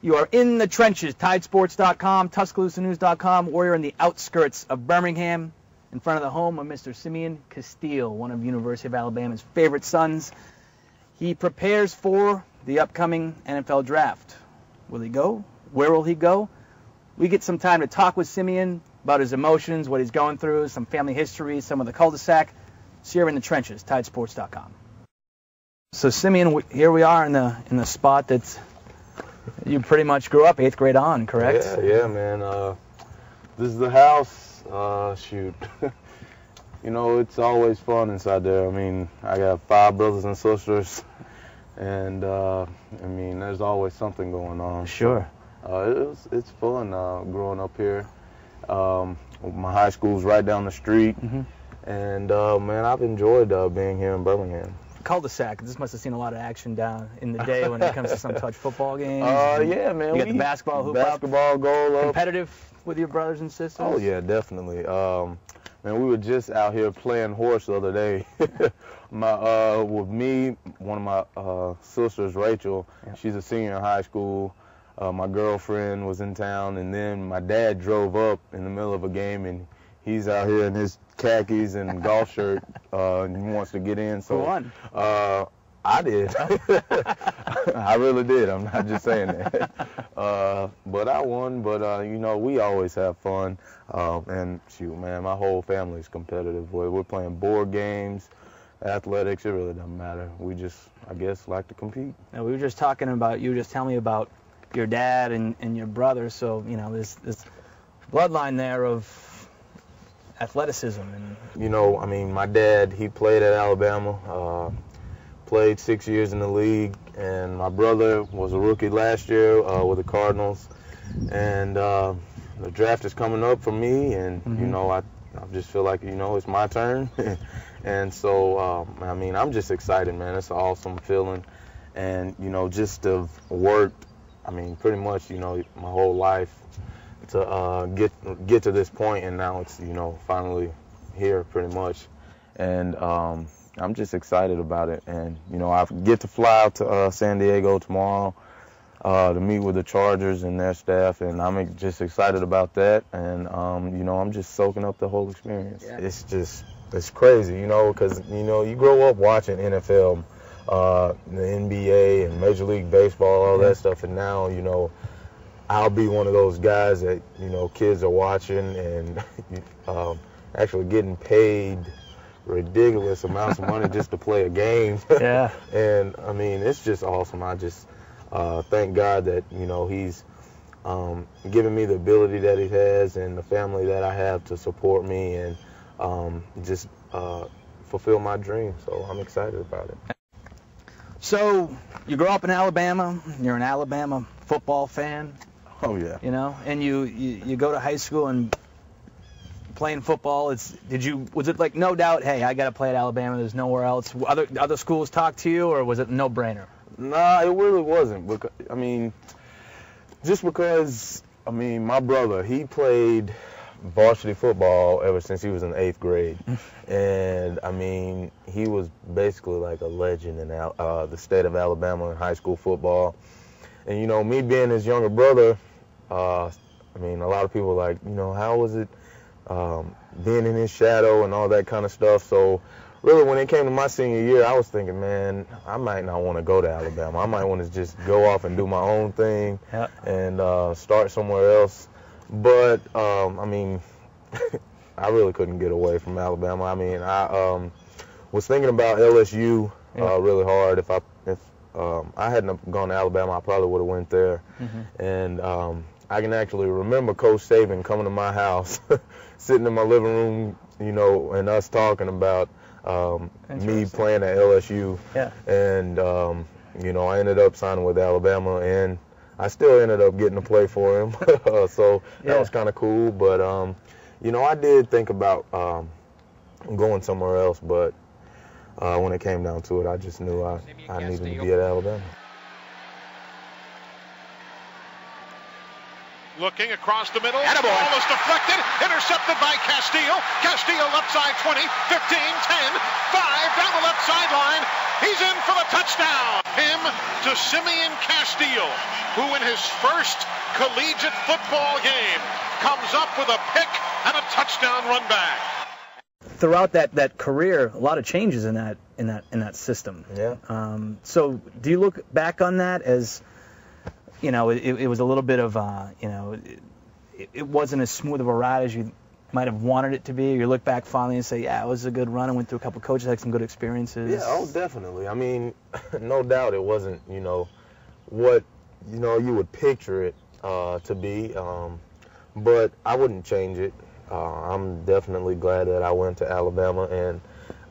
You are in the trenches, tidesports.com, tuscaloosanews.com, or you're in the outskirts of Birmingham, in front of the home of Mr. Simeon Castille, one of University of Alabama's favorite sons. He prepares for the upcoming NFL draft. Will he go? Where will he go? We get some time to talk with Simeon about his emotions, what he's going through, some family history, some of the cul-de-sac. So you're in the trenches, tidesports.com. So Simeon, here we are in the in the spot that's you pretty much grew up eighth grade on, correct? Yeah, yeah, man. Uh, this is the house. Uh, shoot, you know it's always fun inside there. I mean, I got five brothers and sisters, and uh, I mean, there's always something going on. Sure. Uh, it's it's fun uh, growing up here. Um, my high school's right down the street, Mhm. and uh, man, I've enjoyed uh, being here in Birmingham. Cul-de-sac. This must have seen a lot of action down in the day when it comes to some touch football games. Uh, yeah, man. You got the basketball hoop up. basketball goal up. Competitive with your brothers and sisters. Oh yeah, definitely. Um, man, we were just out here playing horse the other day. my uh, with me, one of my uh, sisters, Rachel. Yeah. She's a senior in high school. Uh, my girlfriend was in town, and then my dad drove up in the middle of a game, and he's out here in his khakis and golf shirt, uh, and he wants to get in. So Who won? Uh, I did. I really did. I'm not just saying that. Uh, but I won. But uh, you know, we always have fun. Uh, and shoot, man, my whole family's competitive. We're, we're playing board games, athletics. It really doesn't matter. We just, I guess, like to compete. Now, we were just talking about you were just telling me about your dad and, and your brother. So you know this this bloodline there of athleticism and You know, I mean, my dad, he played at Alabama, uh, played six years in the league, and my brother was a rookie last year uh, with the Cardinals. And uh, the draft is coming up for me, and you Mhm. know, I, I just feel like you know it's my turn. and so, um, I mean, I'm just excited, man. It's an awesome feeling, and you know, just to have worked, I mean, pretty much, you know, my whole life to uh, get get to this point, and now it's you know finally here, pretty much. And um, I'm just excited about it, and you know I get to fly out to uh, San Diego tomorrow uh, to meet with the Chargers and their staff, and I'm just excited about that. And um, you know I'm just soaking up the whole experience. Yeah. It's just it's crazy, you know, because you know you grow up watching NFL. Uh, the NBA and Major League Baseball, all that stuff, and now you know I'll be one of those guys that you know kids are watching and um, actually getting paid ridiculous amounts of money just to play a game. Yeah. and I mean, it's just awesome. I just uh, thank God that you know He's um, given me the ability that He has and the family that I have to support me and um, just uh, fulfill my dream. So I'm excited about it. So you grow up in Alabama. You're an Alabama football fan, Oh yeah. you know, and you you, you go to high school and playing football. It's did you was it like no doubt? Hey, I got to play at Alabama. There's nowhere else. Other other schools talk to you, or was it no brainer? Nah, it really wasn't. Because I mean, just because I mean, my brother he played varsity football ever since he was in eighth grade, and I mean, he was basically like a legend in Al- uh, the state of Alabama in high school football. And you know, me being his younger brother, uh, I mean, a lot of people like, you know, how was it um, being in his shadow and all that kind of stuff. So really, when it came to my senior year, I was thinking, man, I might not want to go to Alabama. I might want to just go off and do my own thing Yeah. and uh, start somewhere else. But um, I mean, I really couldn't get away from Alabama. I mean, I um, was thinking about LSU Yeah. uh, really hard. If I if um, I hadn't gone to Alabama, I probably would have went there. Mhm. And um, I can actually remember Coach Saban coming to my house, sitting in my living room, you know, and us talking about um, me playing at LSU. Yeah. And um, you know, I ended up signing with Alabama, and I still ended up getting to play for him. so Yeah. that was kind of cool. But um, you know, I did think about um, going somewhere else, but uh, when it came down to it, I just knew I, I needed to be at Alabama. Looking across the middle. Attaboy. Ball is deflected. Intercepted by Castille. Castille left side 20, 15, 10, 5 down the left sideline. He's in for the touchdown. him to Simeon Castille, who in his first collegiate football game comes up with a pick and a touchdown run back. Throughout that, that career, a lot of changes in that in that in that system. Yeah. Um, so do you look back on that as, you know, it, it was a little bit of, uh, you know, it, it wasn't as smooth of a ride as you might have wanted it to be. You look back finally and say, yeah, it was a good run. I went through a couple coaches, had some good experiences. Yeah, oh, definitely. I mean, no doubt it wasn't, you know, what, you know, you would picture it uh, to be. Um, but I wouldn't change it. Uh, I'm definitely glad that I went to Alabama. And,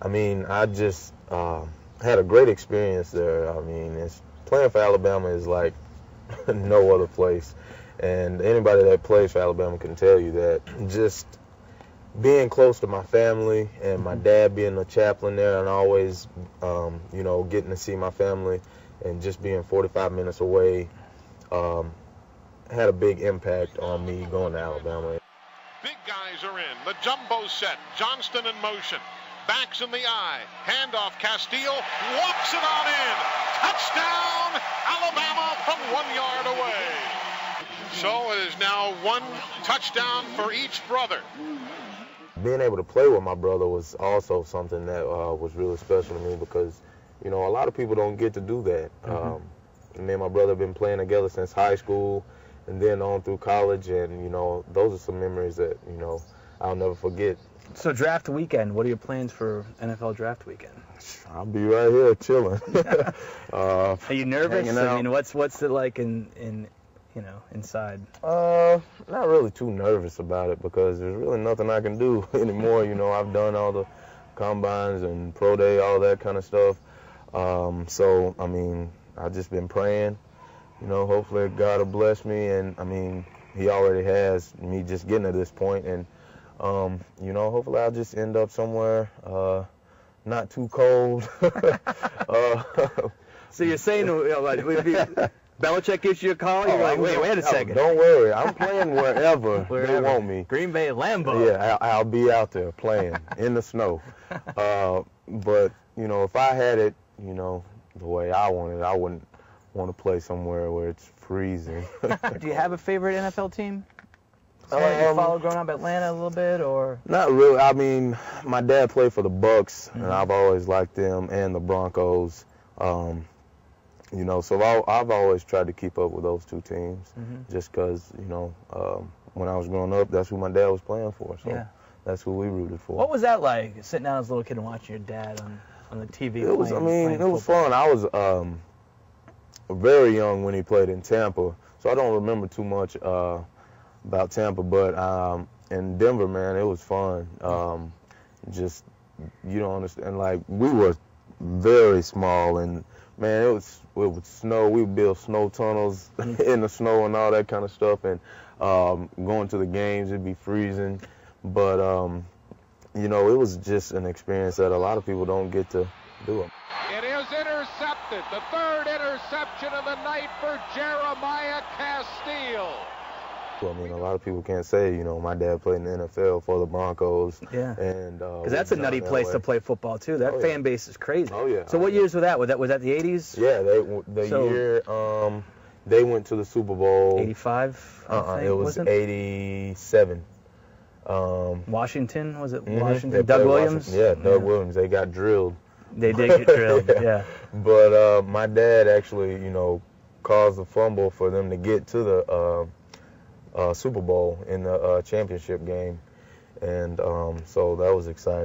I mean, I just uh, had a great experience there. I mean, it's, playing for Alabama is like no other place. And anybody that plays for Alabama can tell you that just being close to my family and my dad being a chaplain there and always, um, you know, getting to see my family and just being 45 minutes away um, had a big impact on me going to Alabama. Big guys are in. The jumbo set. Johnston in motion. Backs in the I. Handoff. Castille walks it on in. Touchdown, Alabama from one yard away. So it is now one touchdown for each brother. Being able to play with my brother was also something that uh, was really special to me because, you know, a lot of people don't get to do that. Mm-hmm. Um, me and my brother have been playing together since high school and then on through college, and, you know, those are some memories that, you know, I'll never forget. So draft weekend, what are your plans for NFL draft weekend? I'll be right here chilling. uh, are you nervous? I mean, what's what's it like in in you know, inside? Uh, not really too nervous about it because there's really nothing I can do anymore. You know, I've done all the combines and pro day, all that kind of stuff. Um, so, I mean, I've just been praying. You know, hopefully God will bless me, and I mean, He already has me just getting to this point. and um, you know, hopefully I'll just end up somewhere uh, not too cold. uh, so you're saying, you know, like, we'd be Belichick gives you a call, you're oh, like, wait, wait a second. Don't worry, I'm playing wherever, wherever. they want me. Green Bay, Lambeau. Yeah, I'll, I'll be out there playing in the snow. Uh, but you know, if I had it, you know, the way I wanted, I wouldn't want to play somewhere where it's freezing. Do you have a favorite NFL team? Um, you follow growing up Atlanta a little bit, or not really. I mean, my dad played for the Bucs, mm-hmm. and I've always liked them and the Broncos. Um, you know, so I, have always tried to keep up with those two teams, mm-hmm. just because you know um, when I was growing up, that's who my dad was playing for. So yeah. that's who we rooted for. What was that like, sitting down as a little kid and watching your dad on, on the TV? It was, I mean, it was fun. I was um, very young when he played in Tampa, so I don't remember too much uh, about Tampa, but um, in Denver, man, it was fun. Um, just you don't understand. Like we were very small and man, it was it would snow. We build snow tunnels in the snow and all that kind of stuff, and um, going to the games it'd be freezing, but um, you know it was just an experience that a lot of people don't get to do. It is intercepted. The third interception of the night for Jeremiah Castille. I mean, a lot of people can't say, you know, my dad played in the NFL for the Broncos. Yeah. And because uh, that's a nutty place to play football too. That oh, fan yeah. base is crazy. Oh yeah. So what years were that? Was that was that the 80s? Yeah, they the so, year um they went to the Super Bowl. 85. Uh-uh, it was 87. Um, Washington was it? Mm-hmm. Washington. Doug Williams. Washington. Yeah, Doug yeah. Williams. They got drilled. They did get drilled. yeah. yeah. But uh, my dad actually, you know, caused a fumble for them to get to the. Uh, uh, Super Bowl in the uh, championship game, and um, so that was exciting.